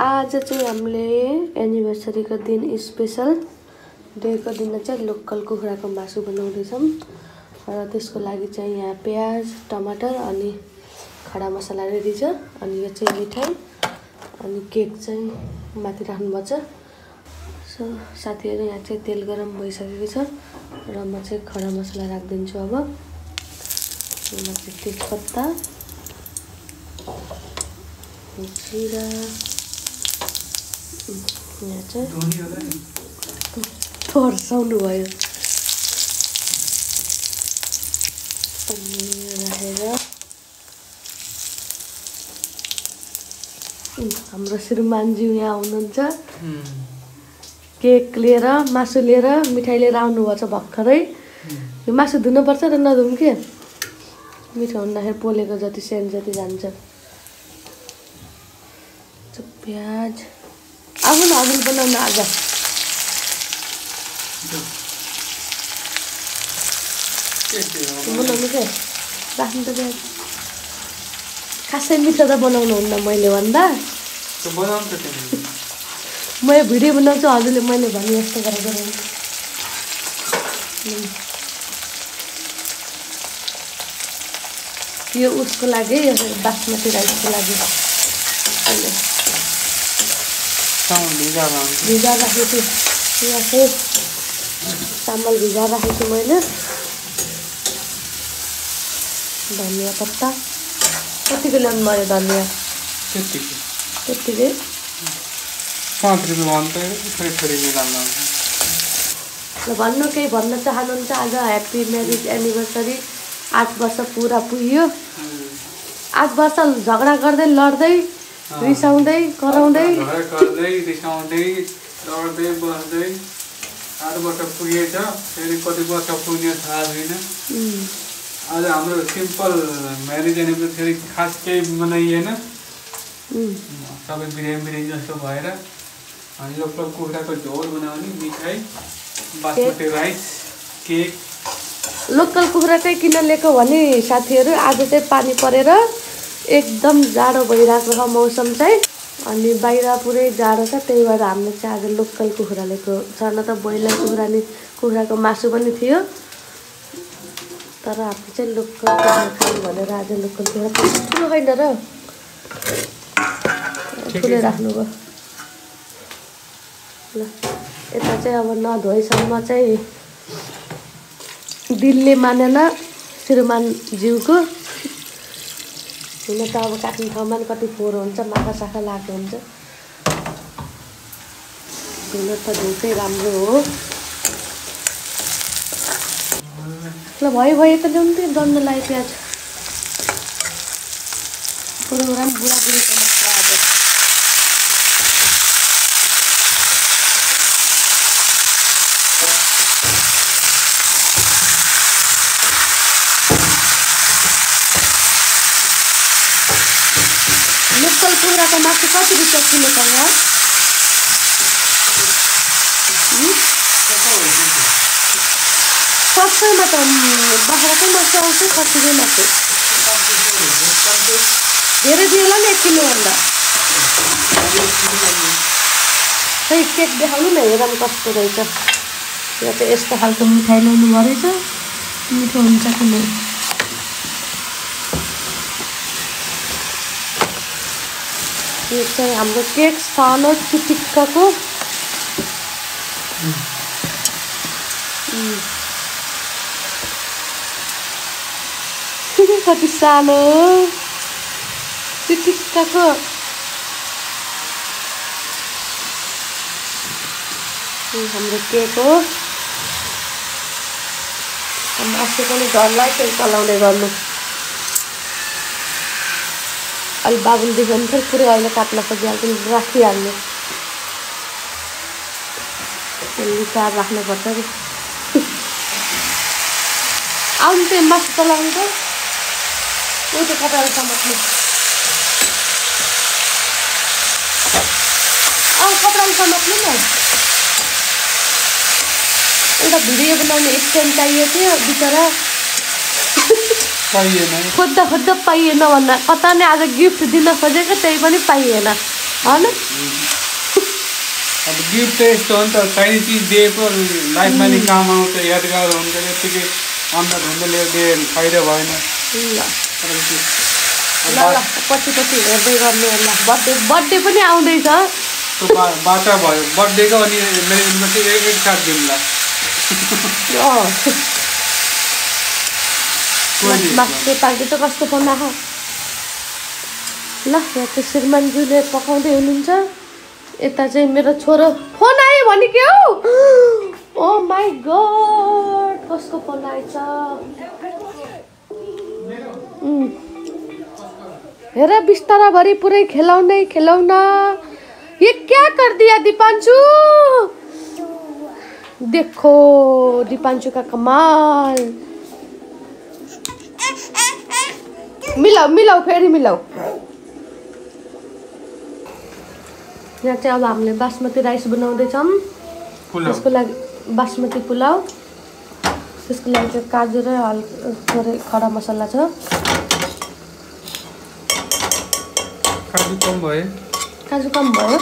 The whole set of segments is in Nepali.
आज चाहिँ हामीले एनिभर्सरीको दिन स्पेसल डेको दिन चाहिँ लोकल कुखुराको मासु बनाउँदैछौँ र त्यसको लागि चाहिँ यहाँ प्याज टमाटर अनि खडा मसला रेडी छ। अनि यो चाहिँ मिठाई अनि केक चाहिँ माथि राख्नुपर्छ। सो साथीहरू यहाँ चाहिँ तेल गरम भइसकेको छ र म चाहिँ खडा मसला राखिदिन्छु अब। तेजपत्ता जिरा। यहाँ चाहिँ फर्साउनु भयो अनि राखेर हाम्रो श्रीमानज्यू यहाँ आउनुहुन्छ केक लिएर मासु लिएर मिठाई लिएर आउनुभएको छ भर्खरै। यो मासु धुनुपर्छ र नधुम के? मिठो हुँदाखेरि पोलेको जति सेन्ट जति जान्छ। प्याज। आउनु न अघि बनाउनु आज। बनाउनु के? राख्नु त खासै मिठो त बनाउनु हुन्न मैले भन्दा। म यो भिडियो बनाउँछु हजुरले मैले भने जस्तो गरेर. यो उसको लागि यो बासमती राइसको लागि। अहिले भिजा राखेको छु यहाँ चाहिँ चामल भिजा राखेको छु मैले धनियाँ पत्ता कतिको ल्याउनु भयो धनियाँ निकाल्नु ल भन्नु केही भन्न चाहनुहुन्छ आज ह्याप्पी म्यारिज एनिभर्सरी आठ वर्ष पुरा पुग्यो आठ वर्ष झगडा गर्दै लड्दै। रिसाउँदै कराउँदै। गर्दै रिसाउँदै लड्दै बस्दै आठ वर्ष पुगेछ फेरि कति वर्ष पुग्ने थाहा छैन। आज हाम्रो सिम्पल म्यारिज एनिभर्सरी खास केही मनाइएन। सबै बिरयानी बिरयानी जस्तो भएर अनि लोकल कुखुराको झोल बनाउने मिठाई बासमती राइस केक। लोकल कुखुराकै किन लिएको भने साथीहरू आज चाहिँ पानी परेर एकदम जाडो भइरहेको छ मौसम चाहिँ। अनि बाहिर पुरै जाडो छ त्यही भएर हामीले चाहिँ आज लोकल कुखुरा लिएको छ न त ब्रोइलर कुखुरा नि कुखुराको मासु पनि थियो। तर हामीले चाहिँ लोकल कुखुरा खानु भनेर आज लोकल कुखुरा ठुलो होइन र। ठुलो राख्नुभयो। ल यता चाहिँ अब नधोएसम्म चाहिँ दिलले मानेन श्रीमानज्यूको हुन त अब काट्ने ठाउँमा पनि कति फोहोर हुन्छ माखा साखा लागेको हुन्छ। हुन त धोकै राम्रो हो। ल भयो भयो त ल्याउनु दण्ड लाग्यो प्याज प्रोग्राम बुढाबुढीको कुखुराको मासु रुपियाँ किलो छ यहाँ? सस्तैमा त बाख्राकै मासु आउँछ खसीकै मासु धेरै दियो होला नि एक किलोभन्दा खै केक देखाउनु न हेर कस्तो रहेछ यहाँ त यस्तो खालको मिठाई ल्याउनु रहेछ मिठो हुन्छ कि यो चाहिँ हाम्रो केक सानो चिटिक्काको. कति सानो चिटिक्काको। हाम्रो केक हो। मासु पनि घरलाई केही चलाउँदै गर्नु। अलि बाबुले देख्यो भने फेरि पुरै अहिले काट्न खोजिहाल्छ नि राखिहाल्नु लुकाएर राख्नुपर्छ कि आउनु त्यो मासु चलाउनु त ऊ त्यो कपडाले समात्नु अँ कपडाले समात्नु न एउटा भिडियो बनाउने स्ट्यान्ड चाहिएको थियो बिचरा खोज्दा खोज्दा पाइएन भन्दा। कता नै आज गिफ्ट दिन खोजेको त्यही पनि पाइएन। होइन? अब गिफ्ट त यस्तो हो नि त चाहिने चिज दिएको लाइफमा नि काम आउँछ यादगार हुन्छ यत्तिकै अन्त धुन्दले दियो भने फाइदा भएन। ल। ल पछि पछि हेर्दै गर्ने ल बर्थडे बर्थडे पनि आउँदैछ। बाटा भयो। बर्थडेको अनि मेरो चाहिँ एक एक साथ दिउँला। नेपालको त कस्तो फोन आएको ल यहाँ चाहिँ श्रीमानज्यूले पकाउँदै हुनुहुन्छ यता चाहिँ मेरो छोरो फोन आयो भने के हौ ओ माई गड कसको फोन आएछ। हेर बिस्ताराभरि पुरै खेलाउने खेलाउना ये क्या कर दिया दीपांशु देखो दीपांशु का कमाल मिलाऊ मिलाऊ फेरि मिलाऊ यहाँ चाहिँ अब हामीले बासमती राइस बनाउँदैछौँ। त्यसको लागि बासमती पुलाउ। त्यसको लागि चाहिँ काजु र हल थोरै खडा मसला छ। काजु कम भयो। काजु कम भयो।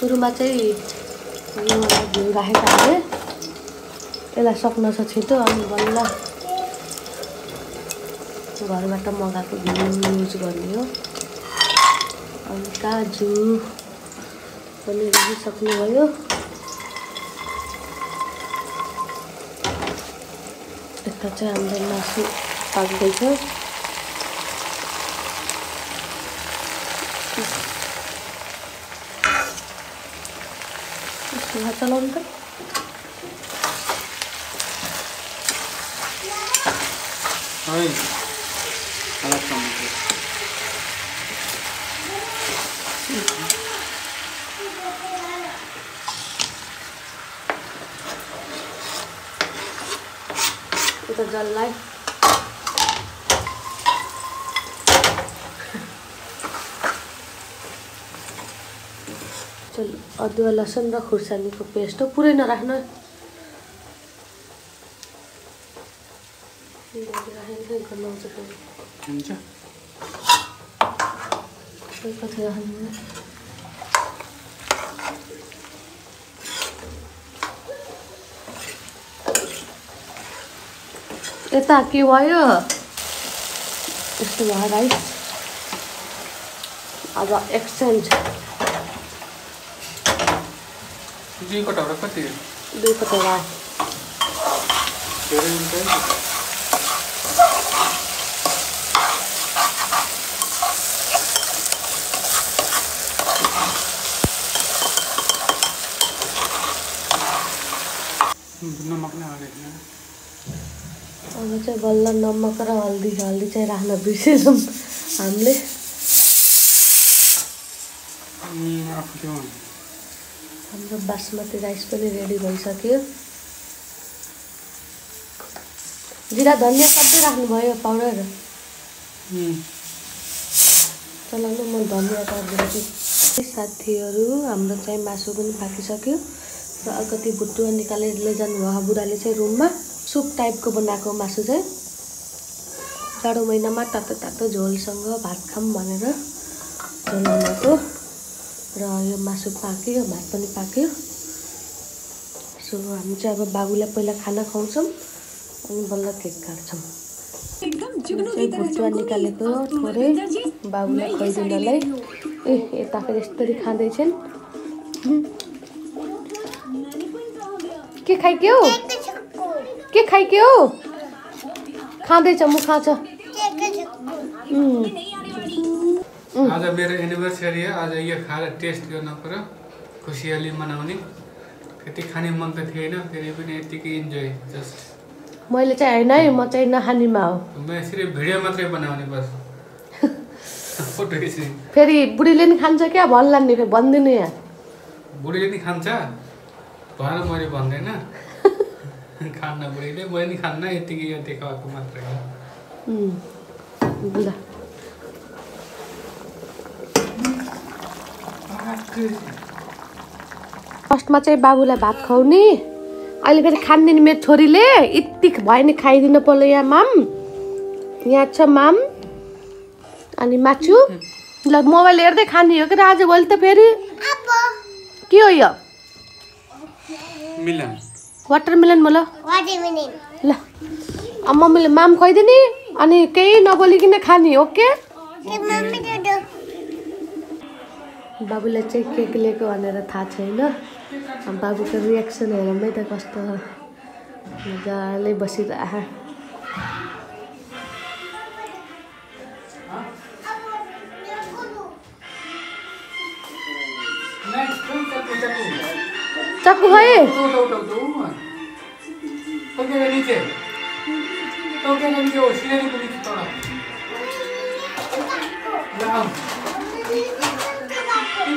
सुरुमा चाहिँ यो घिउ राखेको हामीले यसलाई सक्न छ छिटो अनि बल्ल घरबाट मगाएको घिउ युज गर्ने हो। अनि काजु पनि राखिसक्नुभयो यता चाहिँ हाम्रो मासु पाक्दैछ। चुल्हा चलाउनु त अदुवा लसुन र खुर्सानीको पेस्ट हो पुरै नराख्नु कति राख्नु यता के भयो यस्तो भयो राइस अब एक्सचेन्ज दुई कटाउरा कति दुई पटेरा धेरै हुन्छ नमक नै अब चाहिँ बल्ल नमक र हल्दी हल्दी चाहिँ राख्न बिर्सेछौँ हामीले हाम्रो बासमती राइस पनि रेडी भइसक्यो। जिरा धनियाँ सबै राख्नुभयो पाउडर। चलाउनु म धनियाँ राखिदिन्छु साथीहरू हाम्रो चाहिँ मासु पनि पाकिसक्यो र अलिकति भुटुवा निकालेर लैजानु भयो बुढाले चाहिँ रुममा। सुप टाइपको बनाएको मासु चाहिँ। जाडो महिनामा तातो तातो झोलसँग भात खाऊँ भनेर। झोल बनाएको र यो मासु पाक्यो भात पनि पाक्यो। सो हामी चाहिँ अब बाबुलाई पहिला खाना खुवाउँछौँ अनि बल्ल केक काट्छौँ। भुटुवा निकालेको थोरै बाबुलाई खुवाइदिनलाई ए यता फेरि यस्तरी खाँदैछन्। के खाइक्यो? के खाइक्यो? खाँदैछ मुख खान्छ उम्, आज मेरो एनिभर्सरी हो। आज यो खाएर टेस्ट गर्न पऱ्यो खुसियाली मनाउने। त्यति खाने मन त थिएन फेरि पनि यत्तिकै इन्जोय जस्ट मैले चाहिँ होइन है म चाहिँ नखानेमा हो। म यसरी भिडियो मात्रै बनाउने बस। फेरि बुढीले नि खान्छ क्या? भन्ला नि फेरि भनिदिनु यहाँ। बुढीले नि खान्छ? भएर मैले भन्दैन। खान्न बुढीले मैले नि खान्न यतिकै यो देखाएको मात्रै हो। ल फर्स्टमा चाहिँ बाबुलाई भात खुवाउने। अहिले फेरि खानिदिने मेरो छोरीले। यति भयो नि खाइदिनु पर्यो यहाँ माम। यहाँ छ माम। अनि माछु ल मोबाइल हेर्दै खाने हो कि आज भोलि त फेरि। के हो यो? मिलन। वाटरमेलन बोल। Watermelon. ल। अब मम्मीले माम खुवाइदिने। अनि केही नबोलिकन खाने okay? Okay, mommy do do. बाबुले चाहिँ केक लिएको भनेर थाहा छैन। अब बाबुको रियाक्सन हेरौँ त कस्तो मजाले बसिरह। चक्कु नीचे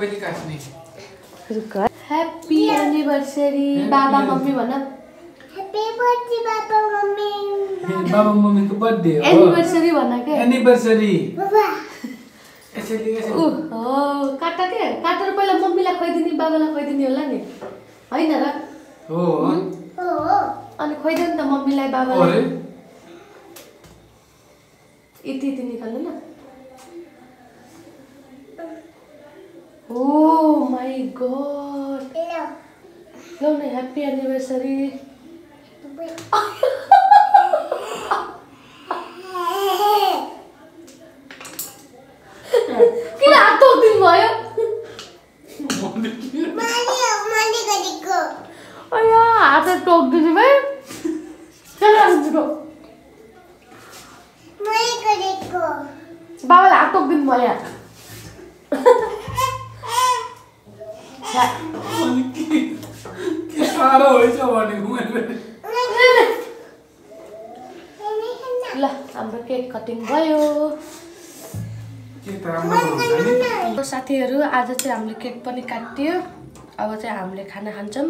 सबैले काट्ने ह्याप्पी एनिभर्सरी बाबा मम्मी भन। Happy birthday, Papa, Mommy. बाबा मम्मीको बर्थडे हो। एनिभर्सरी भन के। एनिभर्सरी. यसरी यसरी। हो काट के? काटेर पहिला मम्मीलाई खुवाइदिने बाबालाई खुवाइदिने होला नि। होइन र? हो Oh. अनि खुवाइदियो नि त मम्मीलाई अरे? बाबालाई यति यति निकाल्नु न। Oh my god Hello. न ह्याप्पी एनिभर्सरी किन हात दिनु भयो. अया हात टोकिदिनु भयो. बाबाले हात टोकिदिनु भयो यहाँ अनि के साह्रो भनेको ल हाम्रो केक कटिङ भयो। साथीहरू आज चाहिँ हामीले केक पनि काटियो। अब चाहिँ हामीले खाना खान्छौँ।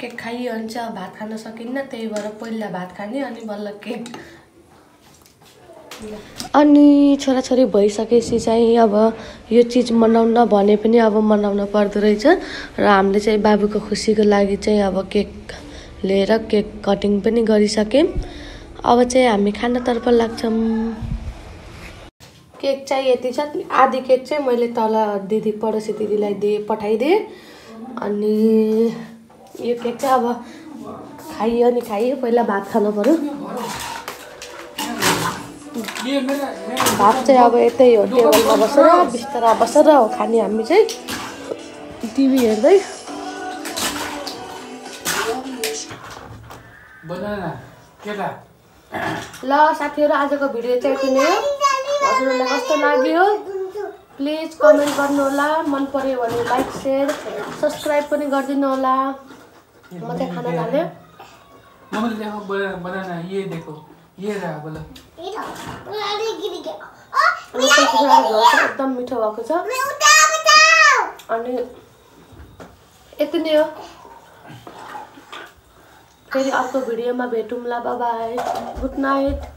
केक खाइयो भने चाहिँ अब भात खान सकिन्न त्यही भएर पहिला भात खाने अनि बल्ल केक अनि छोराछोरी भइसकेपछि चाहिँ अब यो चिज मनाउन भने पनि अब मनाउन पर्दो रहेछ। र हामीले चाहिँ बाबुको खुसीको लागि चाहिँ अब केक लिएर केक कटिङ पनि गरिसक्यौँ अब चाहिँ हामी खानातर्फ लाग्छौँ। केक चाहिँ यति छ। आधी केक चाहिँ मैले तल दिदी पडोसी दिदीलाई दिएँ पठाइदिएँ। अनि यो केक चाहिँ अब खाइयो नि खाइयो। पहिला भात खानु पऱ्यो। भात चाहिँ अब यतै हो। टेबलमा बसेर बिस्तारा बसेर हो खाने हामी चाहिँ टिभी हेर्दै। ल साथीहरू आजको भिडियो चाहिँ यति नै हो। हजुरहरूलाई कस्तो लाग्यो? प्लिज कमेन्ट गर्नुहोला। मन पऱ्यो भने लाइक सेयर सब्सक्राइब पनि गरिदिनु होला म चाहिँ खाना थालेँ ये रहा बोला एकदम मिठो भएको छ. अनि यति नै हो फेरि अर्को भिडियोमा भेटौँला बाई गुड नाइट